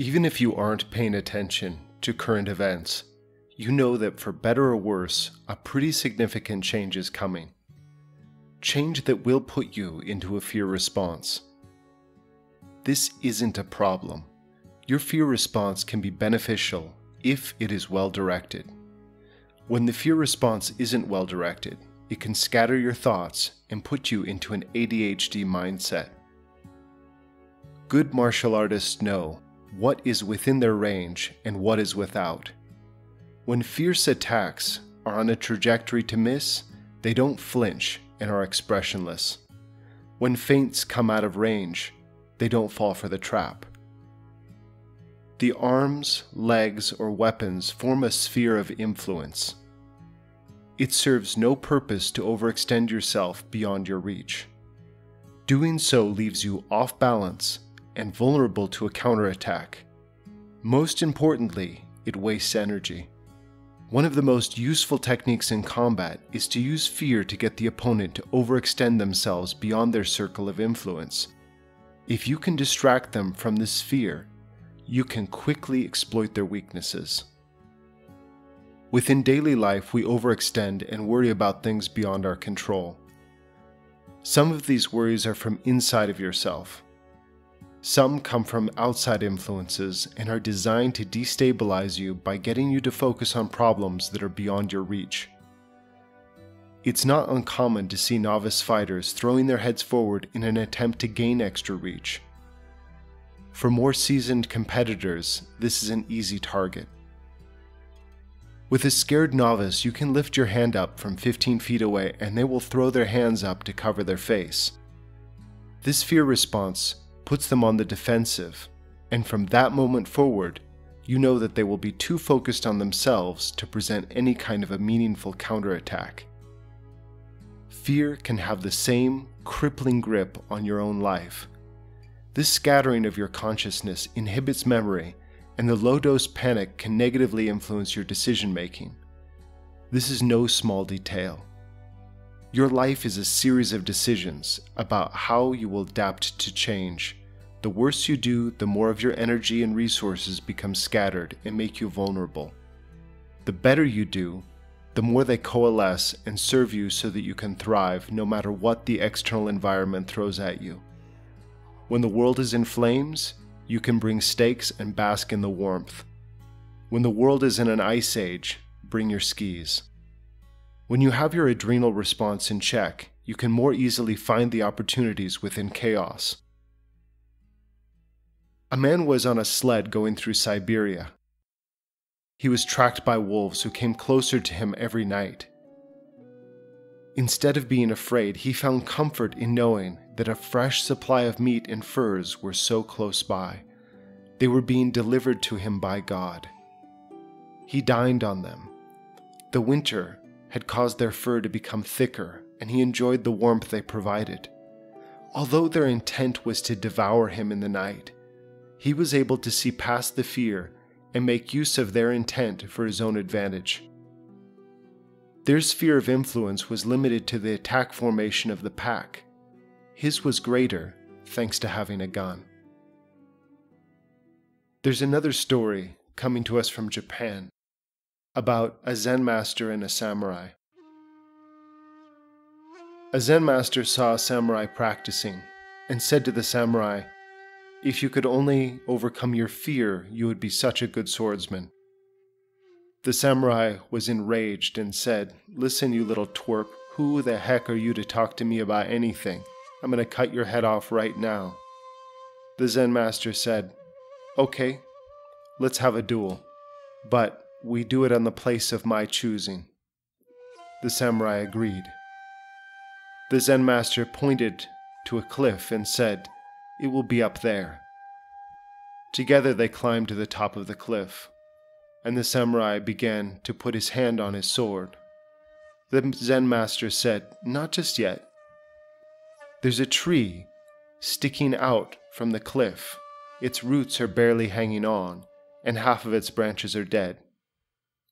Even if you aren't paying attention to current events, you know that for better or worse, a pretty significant change is coming. Change that will put you into a fear response. This isn't a problem. Your fear response can be beneficial if it is well directed. When the fear response isn't well directed, it can scatter your thoughts and put you into an ADHD mindset. Good martial artists know what is within their range and what is without. When fierce attacks are on a trajectory to miss, they don't flinch and are expressionless. When feints come out of range, they don't fall for the trap. The arms, legs, or weapons form a sphere of influence. It serves no purpose to overextend yourself beyond your reach. Doing so leaves you off balance and vulnerable to a counterattack. Most importantly, it wastes energy. One of the most useful techniques in combat is to use fear to get the opponent to overextend themselves beyond their circle of influence. If you can distract them from this fear, you can quickly exploit their weaknesses. Within daily life, we overextend and worry about things beyond our control. Some of these worries are from inside of yourself, some come from outside influences and are designed to destabilize you by getting you to focus on problems that are beyond your reach. It's not uncommon to see novice fighters throwing their heads forward in an attempt to gain extra reach. For more seasoned competitors, this is an easy target. With a scared novice, you can lift your hand up from 15 feet away and they will throw their hands up to cover their face. This fear response puts them on the defensive, and from that moment forward, you know that they will be too focused on themselves to present any kind of a meaningful counterattack. Fear can have the same crippling grip on your own life. This scattering of your consciousness inhibits memory, and the low dose panic can negatively influence your decision making. This is no small detail. Your life is a series of decisions about how you will adapt to change the worse you do, the more of your energy and resources become scattered and make you vulnerable. The better you do, the more they coalesce and serve you so that you can thrive no matter what the external environment throws at you. When the world is in flames, you can bring steaks and bask in the warmth. When the world is in an ice age, bring your skis. When you have your adrenal response in check, you can more easily find the opportunities within chaos. A man was on a sled going through Siberia. He was tracked by wolves who came closer to him every night. Instead of being afraid, he found comfort in knowing that a fresh supply of meat and furs were so close by. They were being delivered to him by God. He dined on them. The winter had caused their fur to become thicker, and he enjoyed the warmth they provided. Although their intent was to devour him in the night, he was able to see past the fear and make use of their intent for his own advantage. Their sphere of influence was limited to the attack formation of the pack. His was greater thanks to having a gun. There's another story coming to us from Japan about a Zen master and a samurai. A Zen master saw a samurai practicing and said to the samurai, if you could only overcome your fear, you would be such a good swordsman. The samurai was enraged and said, Listen, you little twerp, who the heck are you to talk to me about anything? I'm going to cut your head off right now. The Zen master said, Okay, let's have a duel, but we do it on the place of my choosing. The samurai agreed. The Zen master pointed to a cliff and said, it will be up there. Together they climbed to the top of the cliff, and the samurai began to put his hand on his sword. The Zen master said, Not just yet. There's a tree sticking out from the cliff. Its roots are barely hanging on, and half of its branches are dead.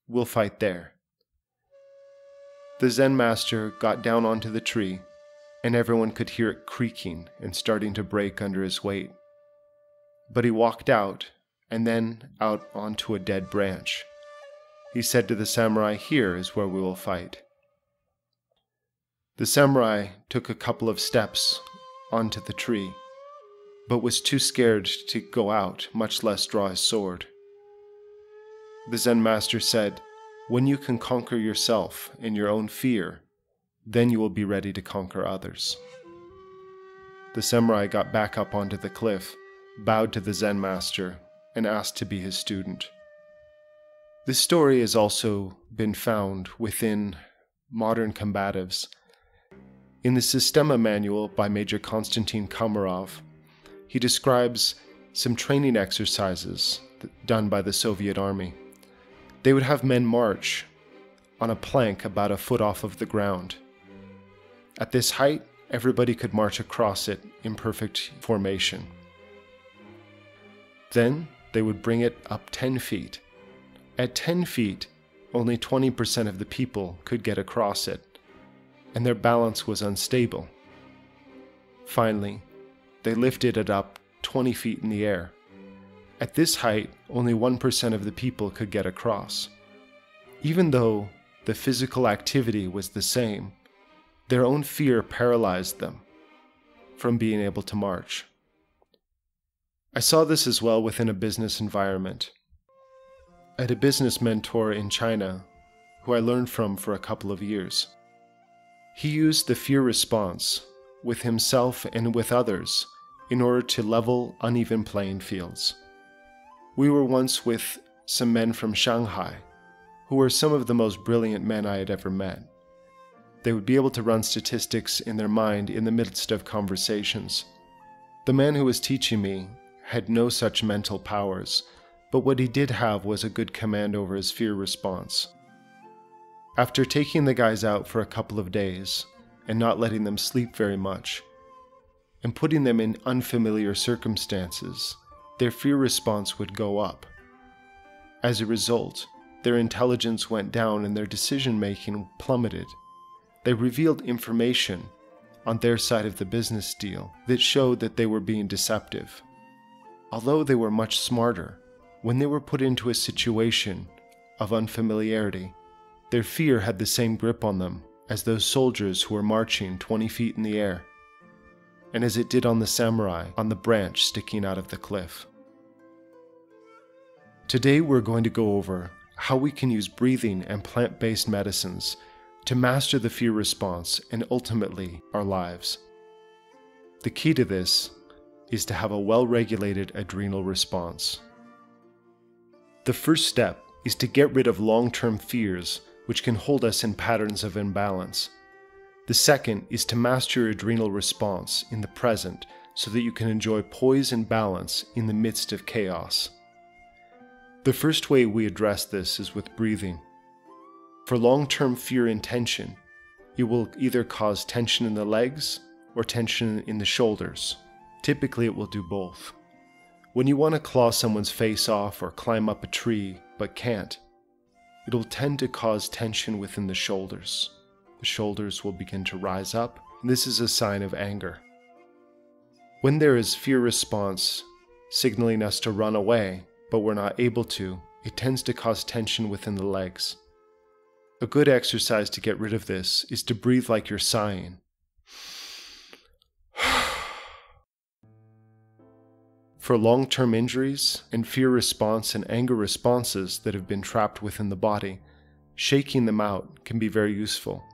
We'll fight there. The Zen master got down onto the tree and everyone could hear it creaking and starting to break under his weight. But he walked out and then out onto a dead branch. He said to the samurai, Here is where we will fight. The samurai took a couple of steps onto the tree, but was too scared to go out, much less draw his sword. The Zen master said, When you can conquer yourself and your own fear, then you will be ready to conquer others. The samurai got back up onto the cliff, bowed to the Zen master, and asked to be his student. This story has also been found within modern combatives. In the Systema manual by Major Konstantin Komarov, he describes some training exercises done by the Soviet army. They would have men march on a plank about a foot off of the ground. At this height, everybody could march across it in perfect formation. Then they would bring it up 10 feet. At 10 feet, only 20% of the people could get across it, and their balance was unstable. Finally, they lifted it up 20 feet in the air. At this height, only 1% of the people could get across. Even though the physical activity was the same, their own fear paralyzed them from being able to march. I saw this as well within a business environment. I had a business mentor in China who I learned from for a couple of years. He used the fear response with himself and with others in order to level uneven playing fields. We were once with some men from Shanghai who were some of the most brilliant men I had ever met. They would be able to run statistics in their mind in the midst of conversations. The man who was teaching me had no such mental powers, but what he did have was a good command over his fear response. After taking the guys out for a couple of days and not letting them sleep very much, and putting them in unfamiliar circumstances, their fear response would go up. As a result, their intelligence went down and their decision making plummeted. They revealed information on their side of the business deal that showed that they were being deceptive. Although they were much smarter, when they were put into a situation of unfamiliarity, their fear had the same grip on them as those soldiers who were marching 20 feet in the air and as it did on the samurai on the branch sticking out of the cliff. Today we're going to go over how we can use breathing and plant based medicines to master the fear response and ultimately our lives. The key to this is to have a well regulated adrenal response. The first step is to get rid of long term fears which can hold us in patterns of imbalance the second is to master your adrenal response in the present so that you can enjoy poise and balance in the midst of chaos. The first way we address this is with breathing. For long term fear and tension, it will either cause tension in the legs or tension in the shoulders. Typically, it will do both. When you want to claw someone's face off or climb up a tree but can't, it'll tend to cause tension within the shoulders. The shoulders will begin to rise up. And this is a sign of anger. When there is fear response signaling us to run away, but we're not able to, it tends to cause tension within the legs. A good exercise to get rid of this is to breathe like you're sighing. For long term injuries and fear response and anger responses that have been trapped within the body, shaking them out can be very useful.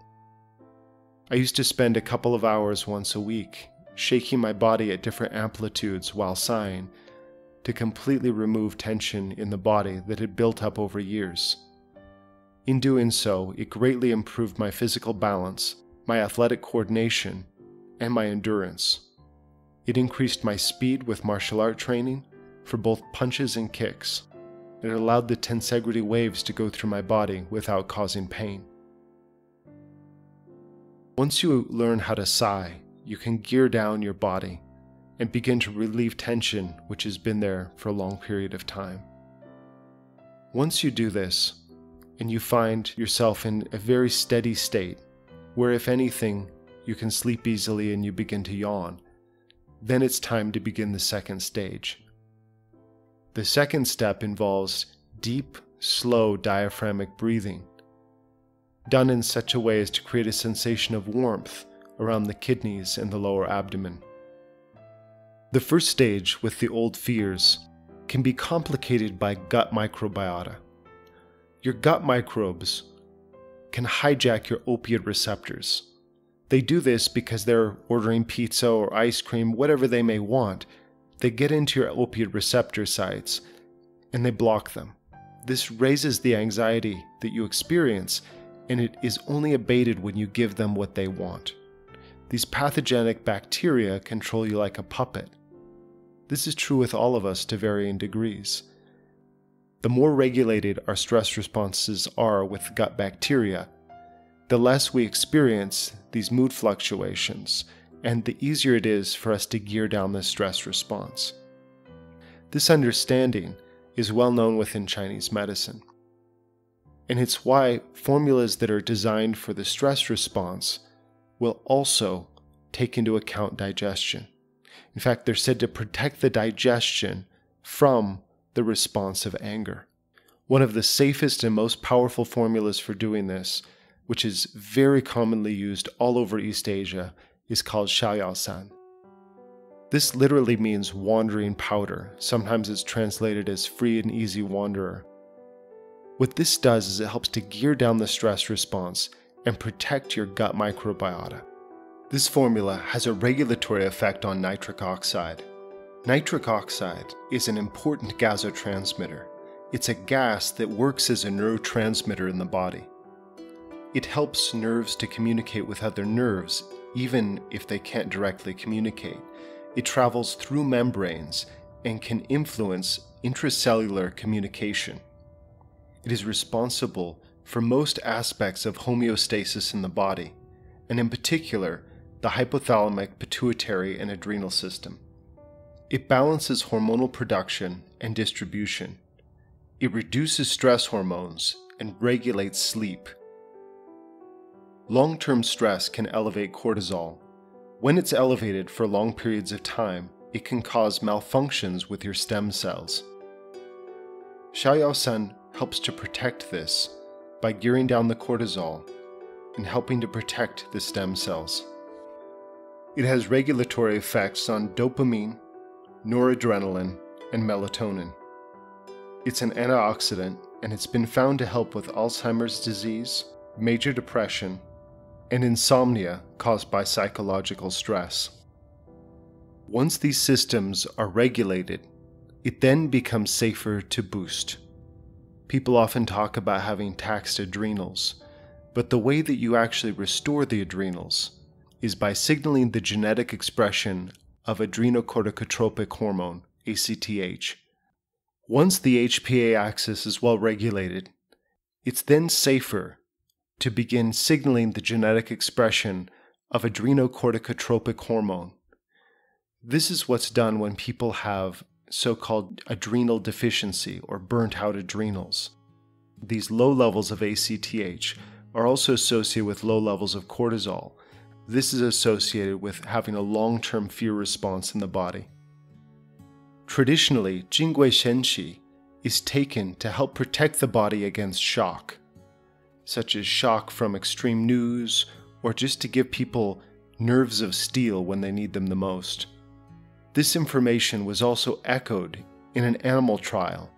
I used to spend a couple of hours once a week shaking my body at different amplitudes while sighing to completely remove tension in the body that had built up over years. In doing so, it greatly improved my physical balance, my athletic coordination, and my endurance. It increased my speed with martial art training for both punches and kicks. It allowed the tensegrity waves to go through my body without causing pain. Once you learn how to sigh, you can gear down your body and begin to relieve tension which has been there for a long period of time. Once you do this, and you find yourself in a very steady state, where if anything, you can sleep easily and you begin to yawn, then it's time to begin the second stage. The second step involves deep, slow diaphragmic breathing, done in such a way as to create a sensation of warmth around the kidneys and the lower abdomen. The first stage with the old fears can be complicated by gut microbiota. Your gut microbes can hijack your opiate receptors. They do this because they're ordering pizza or ice cream, whatever they may want. They get into your opiate receptor sites and they block them. This raises the anxiety that you experience, and it is only abated when you give them what they want. These pathogenic bacteria control you like a puppet. This is true with all of us to varying degrees. The more regulated our stress responses are with gut bacteria, the less we experience these mood fluctuations, and the easier it is for us to gear down the stress response. This understanding is well known within Chinese medicine. And it's why formulas that are designed for the stress response will also take into account digestion. In fact, they're said to protect the digestion from the response of anger. One of the safest and most powerful formulas for doing this, which is very commonly used all over East Asia, is called Xiaoyaosan. This literally means wandering powder. Sometimes it's translated as free and easy wanderer. What this does is it helps to gear down the stress response and protect your gut microbiota. This formula has a regulatory effect on nitric oxide. Nitric oxide is an important gasotransmitter. It's a gas that works as a neurotransmitter in the body. It helps nerves to communicate with other nerves, even if they can't directly communicate. It travels through membranes and can influence intracellular communication. It is responsible for most aspects of homeostasis in the body, and in particular, the hypothalamic, pituitary, and adrenal system. It balances hormonal production and distribution. It reduces stress hormones and regulates sleep. Long term stress can elevate cortisol. When it's elevated for long periods of time, it can cause malfunctions with your stem cells. Xiaoyaosan helps to protect this by gearing down the cortisol and helping to protect the stem cells. It has regulatory effects on dopamine, noradrenaline, and melatonin. It's an antioxidant and it's been found to help with Alzheimer's disease, major depression, and insomnia caused by psychological stress. Once these systems are regulated, it then becomes safer to boost. People often talk about having taxed adrenals, but the way that you actually restore the adrenals is by signaling the genetic expression of adrenocorticotropic hormone, ACTH. Once the HPA axis is well regulated, it's then safer to begin signaling the genetic expression of adrenocorticotropic hormone. This is what's done when people have so called adrenal deficiency or burnt out adrenals. These low levels of ACTH are also associated with low levels of cortisol. This is associated with having a long term fear response in the body. Traditionally, Jingui Shenqi is taken to help protect the body against shock, such as shock from extreme news or just to give people nerves of steel when they need them the most. This information was also echoed in an animal trial.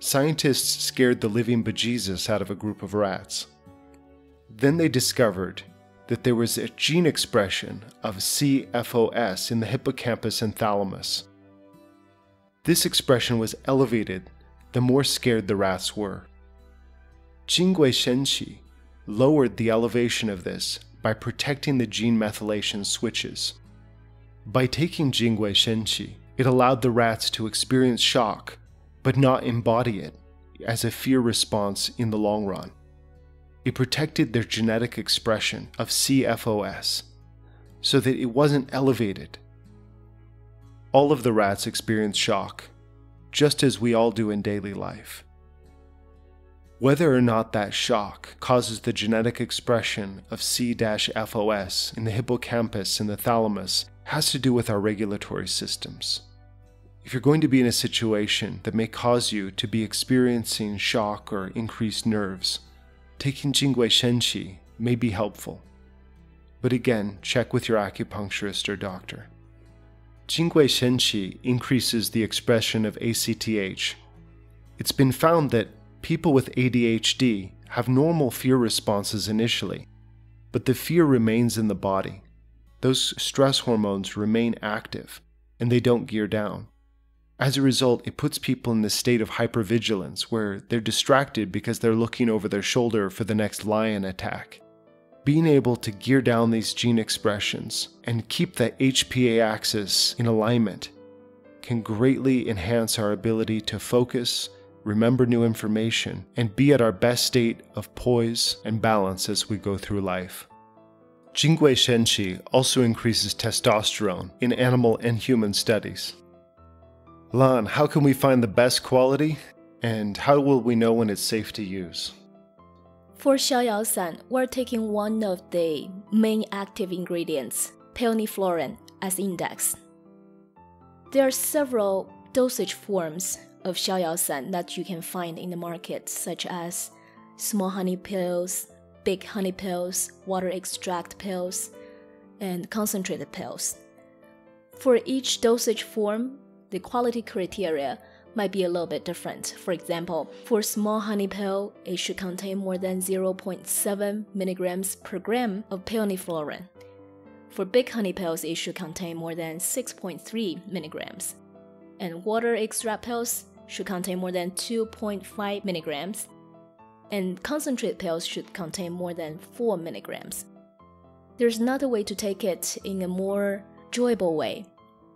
Scientists scared the living bejesus out of a group of rats. Then they discovered that there was a gene expression of CFOS in the hippocampus and thalamus. This expression was elevated the more scared the rats were. Jingui Shenqi lowered the elevation of this by protecting the gene methylation switches. By taking Jingui Shenqi, it allowed the rats to experience shock, but not embody it as a fear response in the long run. It protected their genetic expression of CFOS so that it wasn't elevated. All of the rats experienced shock, just as we all do in daily life. Whether or not that shock causes the genetic expression of C-FOS in the hippocampus and the thalamus has to do with our regulatory systems. If you're going to be in a situation that may cause you to be experiencing shock or increased nerves, taking Jingui Shenqi may be helpful. But again, check with your acupuncturist or doctor. Jingui Shenqi increases the expression of ACTH. It's been found that people with ADHD have normal fear responses initially, but the fear remains in the body. Those stress hormones remain active and they don't gear down. As a result, it puts people in this state of hypervigilance where they're distracted because they're looking over their shoulder for the next lion attack. Being able to gear down these gene expressions and keep the HPA axis in alignment can greatly enhance our ability to focus, remember new information, and be at our best state of poise and balance as we go through life. Jingui Shenqi also increases testosterone in animal and human studies. Lan, how can we find the best quality? And how will we know when it's safe to use? For Xiaoyao San, we're taking one of the main active ingredients, peoniflorin, as index. There are several dosage forms of Xiaoyao San that you can find in the market, such as small honey pills, big honey pills, water extract pills, and concentrated pills. For each dosage form, the quality criteria might be a little bit different. For example, for small honey pill, it should contain more than 0.7 milligrams per gram of peoniflorin. For big honey pills, it should contain more than 6.3 milligrams. And water extract pills should contain more than 2.5 milligrams. And concentrate pills should contain more than 4 milligrams. There's another way to take it in a more enjoyable way,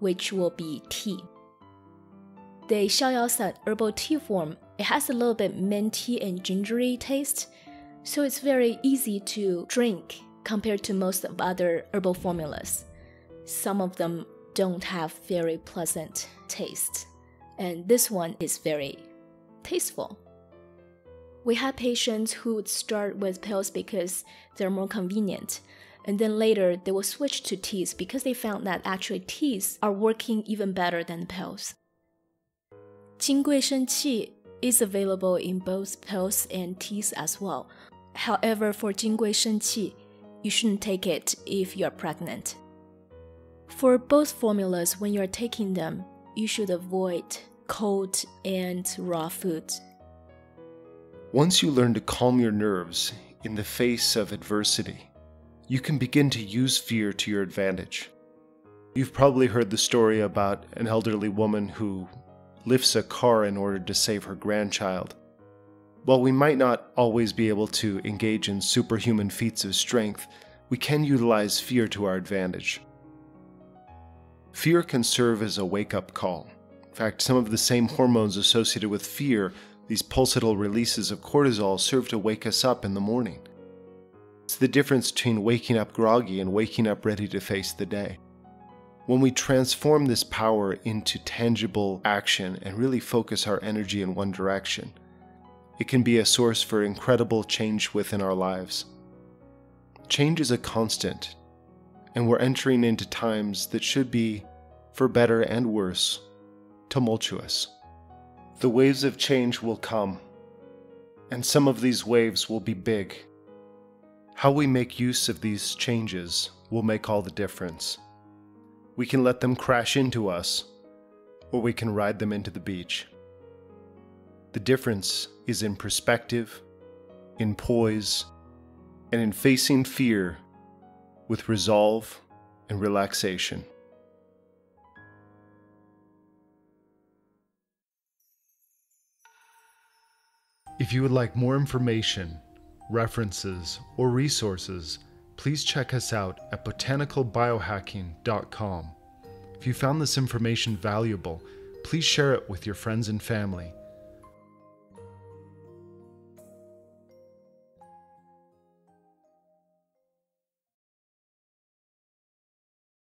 which will be tea the Xiaoyao herbal tea form, it has a little bit minty and gingery taste, so it's very easy to drink compared to most of other herbal formulas. Some of them don't have very pleasant taste, and this one is very tasteful. We have patients who would start with pills because they're more convenient, and then later they will switch to teas because they found that actually teas are working even better than pills. Jingui Shenqi is available in both pills and teas as well. However, for Jingui Shenqi, you shouldn't take it if you're pregnant. For both formulas, when you're taking them, you should avoid cold and raw food. Once you learn to calm your nerves in the face of adversity, you can begin to use fear to your advantage. You've probably heard the story about an elderly woman who lifts a car in order to save her grandchild. While we might not always be able to engage in superhuman feats of strength, we can utilize fear to our advantage. Fear can serve as a wake up call. In fact, some of the same hormones associated with fear, these pulsatile releases of cortisol, serve to wake us up in the morning. It's the difference between waking up groggy and waking up ready to face the day. When we transform this power into tangible action and really focus our energy in one direction, it can be a source for incredible change within our lives. Change is a constant, and we're entering into times that should be, for better and worse, tumultuous. The waves of change will come, and some of these waves will be big. How we make use of these changes will make all the difference. We can let them crash into us, or we can ride them into the beach. The difference is in perspective, in poise, and in facing fear with resolve and relaxation. If you would like more information, references, or resources, please check us out at botanicalbiohacking.com. If you found this information valuable, please share it with your friends and family